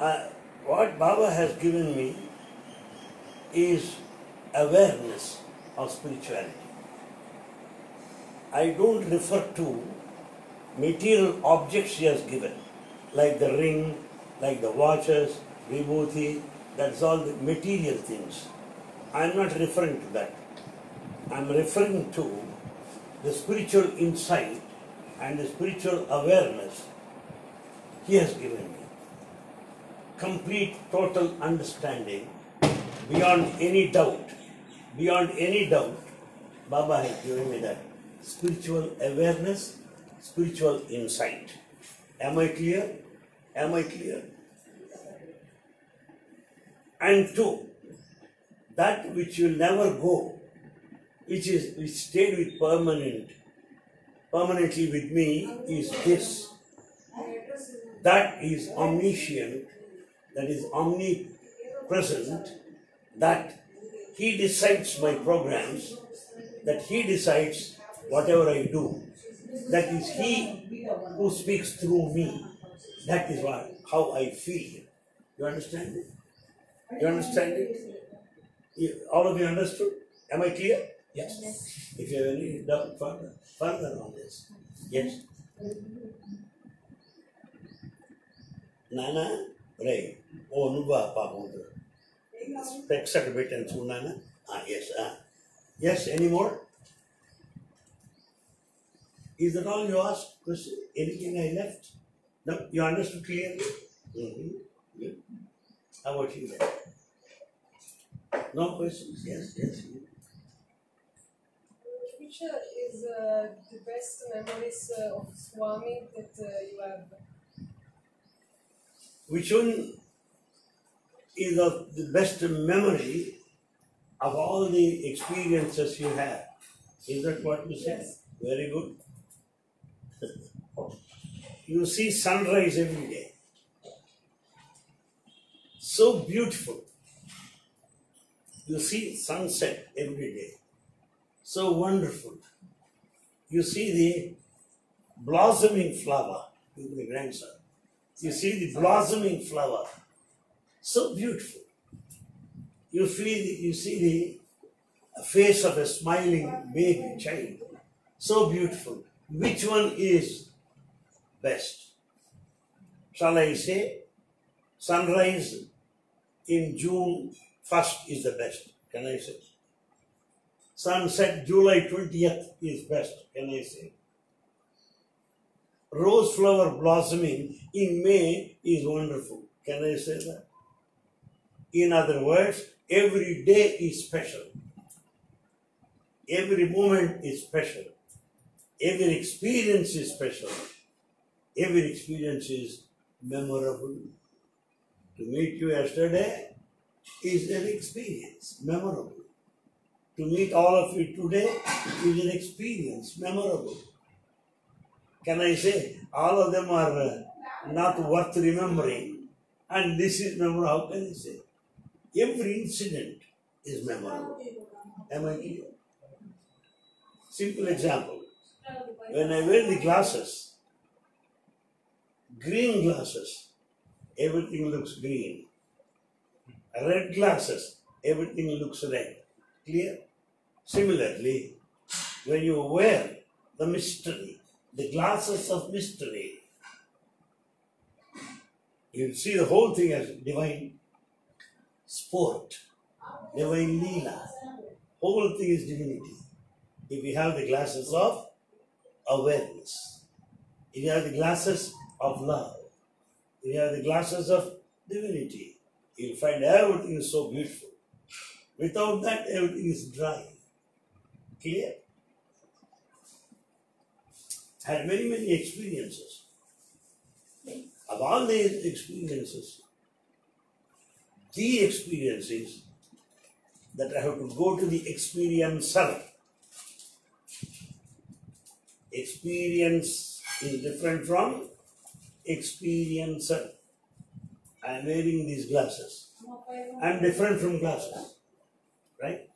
uh, what Baba has given me is awareness of spirituality. I don't refer to material objects he has given, like the ring, like the watches, vibhuti, that's all the material things. I'm not referring to that. I'm referring to the spiritual insight and the spiritual awareness he has given me. Complete, total understanding beyond any doubt. Beyond any doubt, Baba has given me that spiritual awareness, spiritual insight. Am I clear? Am I clear? And two, that which will never go, which is which stayed with permanent, permanently with me is this. That is omniscient, that is omnipresent, that he decides my programs, that he decides whatever I do. That is he who speaks through me. That is what how I feel. You understand it? You understand it? You- all of you understood? Am I clear? Yes. If you have any doubt further, further on this. Yes. Right. Oh, Nuba Pagunta. Stuck a bit and Sunana. Ah, yes. Ah. Yes, any more? Is that all you asked? Question? Anything I left? No, you understood clearly? Mm-hmm. How about you then? No questions? Yes, yes. Which is uh, the best memories uh, of Swami that uh, you have? Which one is of the best memory of all the experiences you have? Is that what you said? Yes. Very good. you see sunrise every day. So beautiful. You see sunset every day. So wonderful. You see the blossoming flower with my grandson. You see the blossoming flower. So beautiful. You feel you see the face of a smiling baby child. So beautiful. Which one is best? Shall I say sunrise in June 1st is the best? Can I say? Sunset July 20th is best. Can I say? Rose flower blossoming in May is wonderful. Can I say that? In other words, every day is special. Every moment is special. Every experience is special. Every experience is memorable. To meet you yesterday is an experience, memorable. To meet all of you today is an experience, memorable. Can I say all of them are uh, not worth remembering and this is memorable? How can I say? Every incident is memorable. Am I clear? Simple example. When I wear the glasses, green glasses, everything looks green. Red glasses, everything looks red. Clear? Similarly, when you wear the mystery, the glasses of mystery, you see the whole thing as divine sport, divine leela. Whole thing is divinity. If you have the glasses of awareness, if you have the glasses of love, if you have the glasses of divinity, you'll find everything is so beautiful. Without that, everything is dry. Clear? Had many, many experiences. Of all these experiences, the experience is that I have to go to the experiencer. Experience is different from experiencer. I am wearing these glasses. I am different from glasses. Right?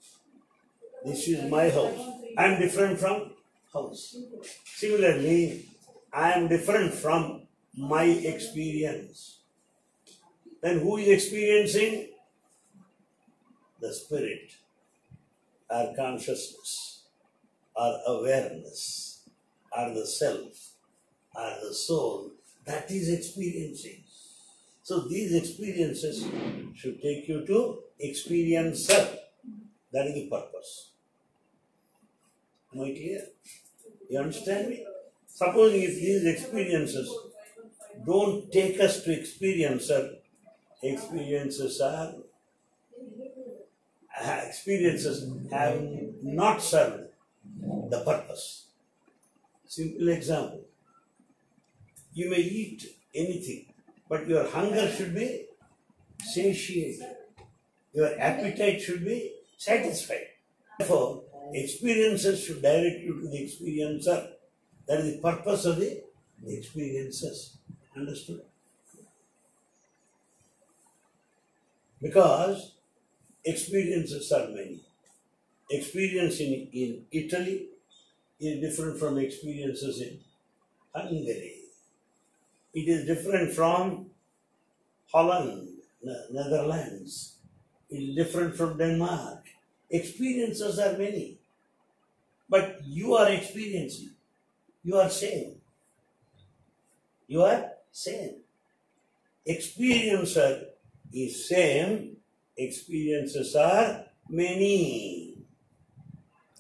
This is my house. I am different from house. Similarly, I am different from my experience. Then who is experiencing? The spirit, our consciousness, our awareness, or the self, or the soul, that is experiencing. So these experiences should take you to experiencer. That is the purpose. Am I clear? You understand? Supposing if these experiences don't take us to experiencer, experiences are uh, experiences have not served the purpose. Simple example. You may eat anything, but your hunger should be satiated. Your appetite should be satisfied. Therefore, experiences should direct you to the experiencer. That is the purpose of the experiences. Understood? Because experiences are many. Experience in, in Italy is different from experiences in Hungary. It is different from Holland, Netherlands. It is different from Denmark. Experiences are many. But you are experiencing. You are same. You are same. Experiencer is same. Experiences are many.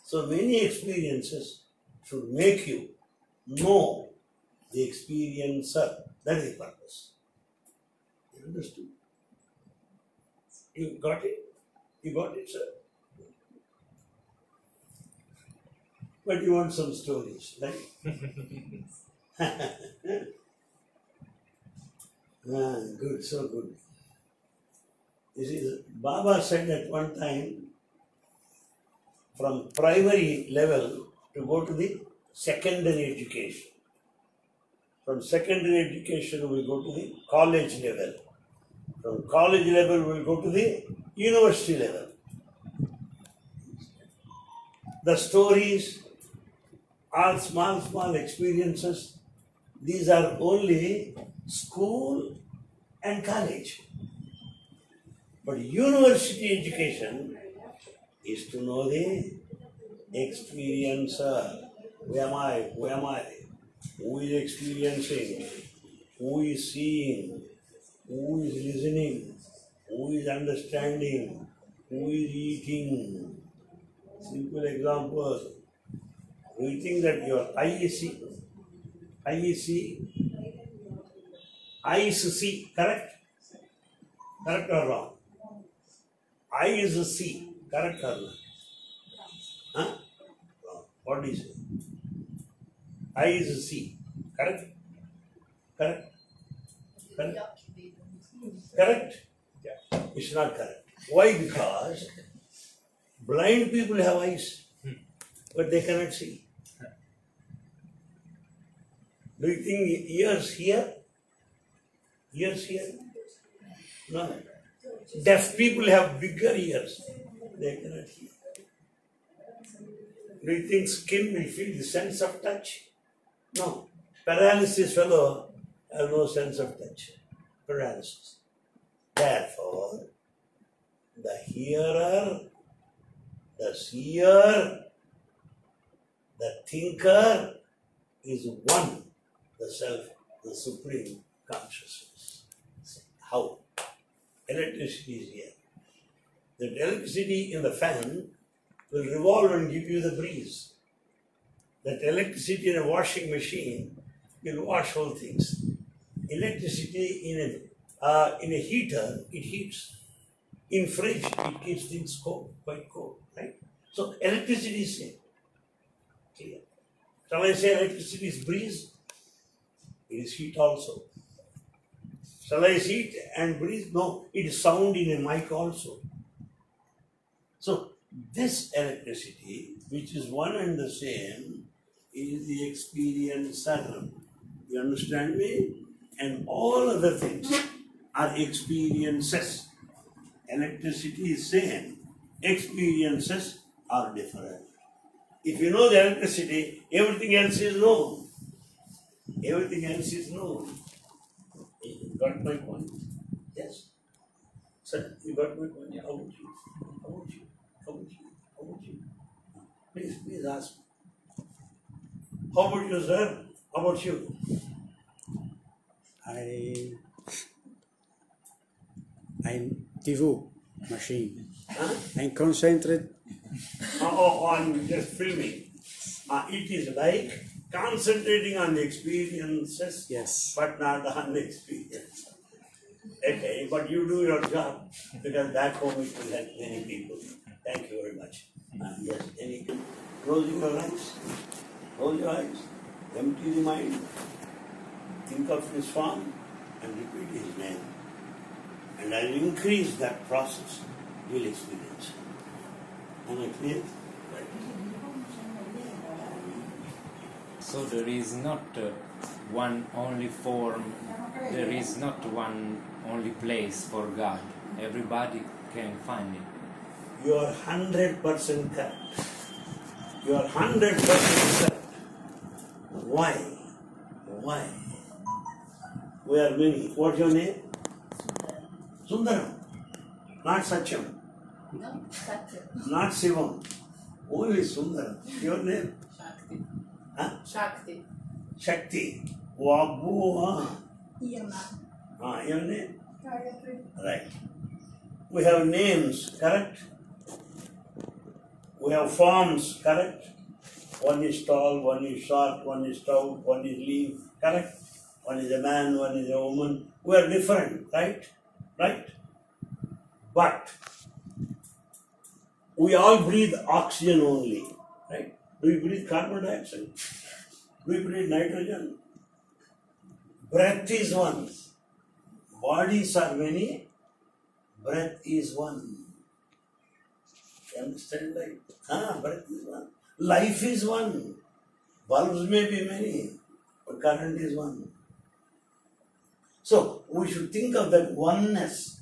So many experiences should make you know the experiencer. That is the purpose. You understood? You got it? You got it, sir? But you want some stories, right? ah, good, so good. This is Baba said at one time from primary level to go to the secondary education. From secondary education, we go to the college level. From college level, we go to the university level. The stories are small, small experiences. These are only school and college. But university education is to know the experiencer. Who am I? Who am I? Who is experiencing? Who is seeing? Who is listening? Who is understanding? Who is eating? Simple examples. Do you think that your eye is see? Eye is see? Eyes see, correct? Correct or wrong? Eye is see, correct or not? Huh? Wrong. What do? Eye is see, correct? Correct? Correct? Correct? Yeah. It's not correct. Why? Because blind people have eyes, but they cannot see. Do you think ears here? Ears here? No. Deaf people have bigger ears. They cannot hear. Do you think skin will feel the sense of touch? No. Paralysis fellow have no sense of touch. Paralysis. Therefore, the hearer, the seer, the thinker is one, the self, the supreme consciousness. How? Electricity is here. The electricity in the fan will revolve and give you the breeze. That electricity in a washing machine will wash all things. Electricity in a, uh, in a heater, it heats. In fridge, it keeps things cold, quite cold, right? So electricity is same. Clear. Shall I say electricity is breeze? It is heat also. Shall I see it and breathe? No, it is sound in a mic also. So this electricity, which is one and the same, is the experiencer. You understand me? And all other things are experiences. Electricity is same. Experiences are different. If you know the electricity, everything else is known. Everything else is known. You got my point? Yes. Sir, you got my point? Yeah. How about you? How about you? How about you? How about you? Please, please ask. me. How about you, sir? How about you? I I'm TV machine. Huh? I'm concentrated. oh, oh, I'm just filming. Uh, it is like concentrating on the experiences, Yes. but not on the experience. Okay, but you do your job because back home it will help many people. Thank you very much. Uh, yes, any closing your eyes, close your eyes, empty the mind, think of his form and repeat his name. And I'll increase that process, you'll experience. Am I clear? Right. So there is not uh, one only form, there is not one only place for God. Everybody can find it. You are hundred percent correct. You are hundred percent correct. Why? Why? We are many. What's your name? Sundaram. Not Satyam. No, Satya. Not Shivam. Only Sundaram. Your name? Shakti. Huh? Shakti. Shakti. Wabbu. Ah. Irma. Ah, your name? Right. We have names, correct? We have forms, correct? One is tall, one is short, one is stout, one is lean, correct? One is a man, one is a woman. We are different, right? Right? But we all breathe oxygen only, right? Do we breathe carbon dioxide? Do we breathe nitrogen? Breath is one. Bodies are many, breath is one. You understand right? Ah, breath is one. Life is one. Bulbs may be many, but current is one. So we should think of that oneness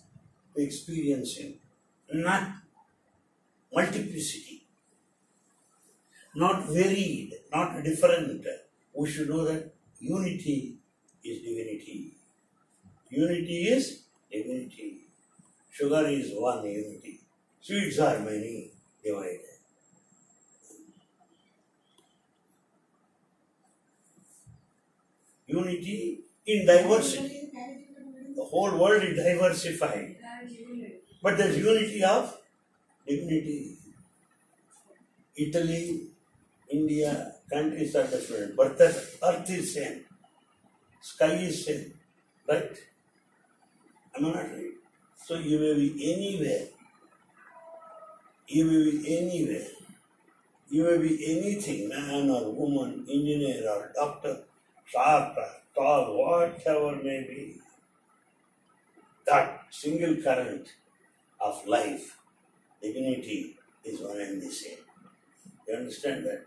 experiencing, not multiplicity, not varied, not different. We should know that unity is divinity. Unity is divinity. Sugar is one unity. Sweets are many divided. Unity in diversity. The whole world is diversified. But there's unity of dignity. Italy, India, countries are different, but the earth is same. Sky is same. Right? Am I not right? So you may be anywhere. You may be anywhere. You may be anything, man or woman, engineer or doctor, sharp or tall, whatever may be. That single current of life, dignity is one and the same. You understand that?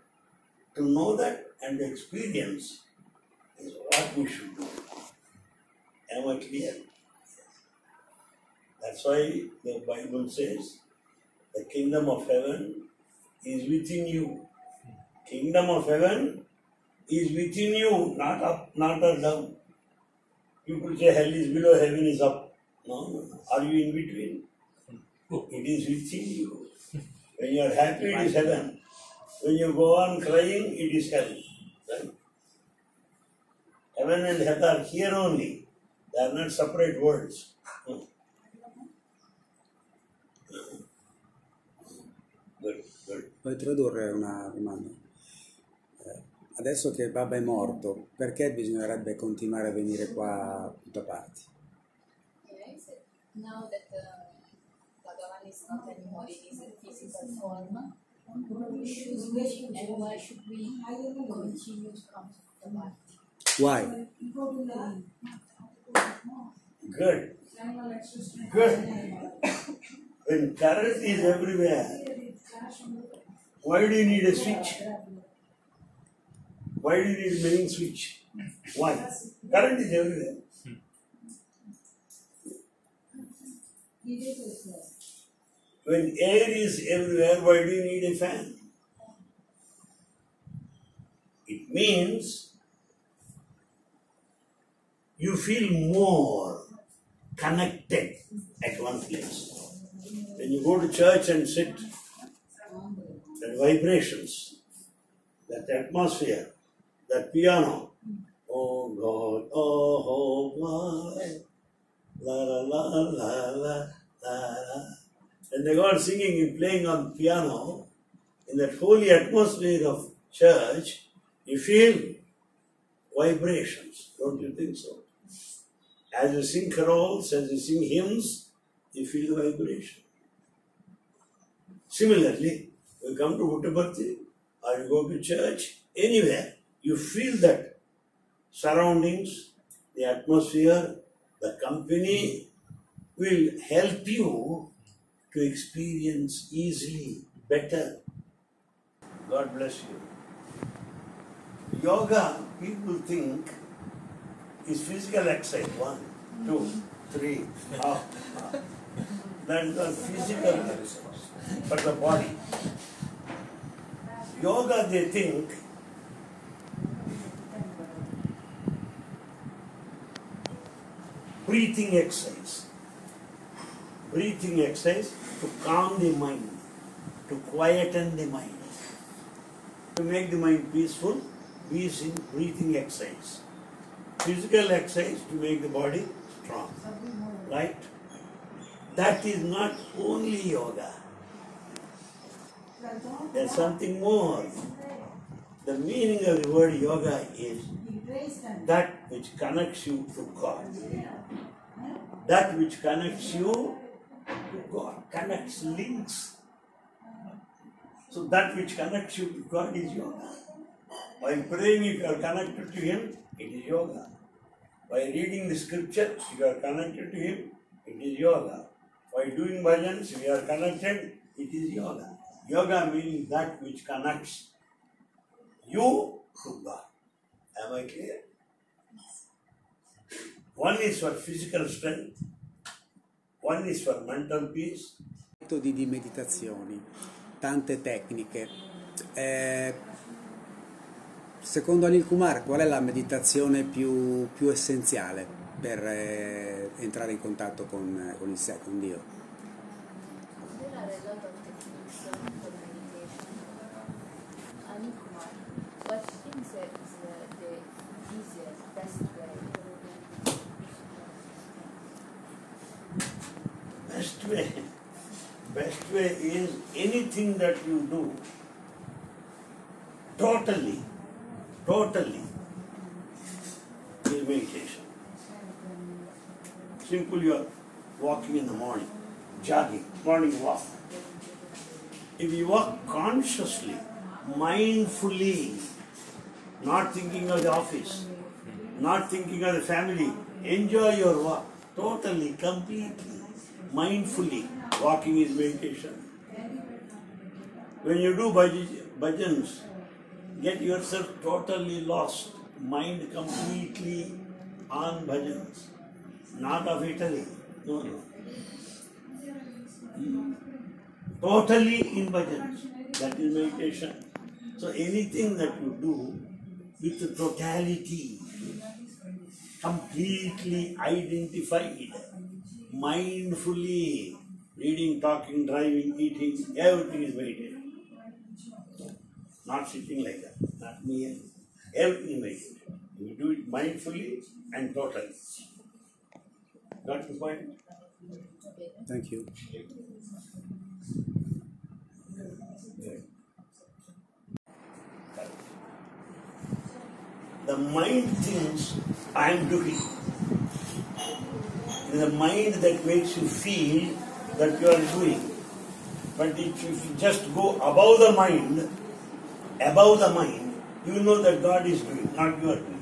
To know that and experience is what we should do. Am I clear? That's why the Bible says the kingdom of heaven is within you. Kingdom of heaven is within you, not up, not or down. People say hell is below, heaven is up. No, no, no. Are you in between? Hmm. It is within you. When you are happy, it is heaven. When you go on crying, it is hell. Right? Heaven and hell are here only. They are not separate worlds. Hmm. Good, good. Puoi tradurre una domanda? Eh, adesso che Baba è morto, perché bisognerebbe continuare a venire qua a tutta parte? Now that uh, Bhagavan is not anymore in his physical form, should we and why should we continue to come to Puttaparthi? Why? Good. Good. When current is everywhere, why do you need a switch? Why do you need a main switch? Why? Current is everywhere. Hmm. When air is everywhere, why do you need a fan? It means you feel more connected at one place. When you go to church and sit, that vibrations, that atmosphere, that piano, oh God, oh, oh la la la la la la la. And they go singing and playing on piano, in that holy atmosphere of church, you feel vibrations, don't you think so? As you sing carols, as you sing hymns, you feel the vibration. Similarly, you come to Puttaparthi or you go to church, anywhere, you feel that surroundings, the atmosphere, the company will help you to experience easily, better. God bless you. Yoga, people think, is physical exercise. One, two, three. Ah, ah. That is not physical for the body. Yoga, they think, breathing exercise. Breathing exercise to calm the mind, to quieten the mind, to make the mind peaceful, is in breathing exercise. Physical exercise to make the body strong. Right? That is not only yoga. There's something more. The meaning of the word yoga is that which connects you to God. That which connects you to God. Connects, links. So that which connects you to God is yoga. While praying, if you are connected to Him, it is yoga. By reading the scripture, if you are connected to Him, it is yoga. By doing bhajans, if you are connected, it is yoga. Yoga meaning that which connects you to God. Am I clear? One is for physical strength, one is for mental peace, Metodi di meditazioni, tante tecniche. Eh, secondo Anil Kumar, qual è la meditazione più, più essenziale per eh, entrare in contatto con, con il con Dio? Way, best way is anything that you do totally, totally is meditation. Simple, you are walking in the morning, jogging, morning walk. If you walk consciously, mindfully, not thinking of the office, not thinking of the family, enjoy your walk totally, completely, mindfully. Walking is meditation. When you do bhaj- bhajans, get yourself totally lost, mind completely on bhajans, not of Italy. No, no. Hmm. Totally in bhajans. That is meditation. So anything that you do with totality, completely identified, mindfully, reading, talking, driving, eating, everything is meditation. Not sitting like that, not me. Everything is meditation. You do it mindfully and totally. Got the point? Thank you. The mind thinks I am doing. Is the mind that makes you feel that you are doing. But if you just go above the mind, above the mind, you know that God is doing, not you are doing.